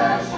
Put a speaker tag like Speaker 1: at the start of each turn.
Speaker 1: verdade.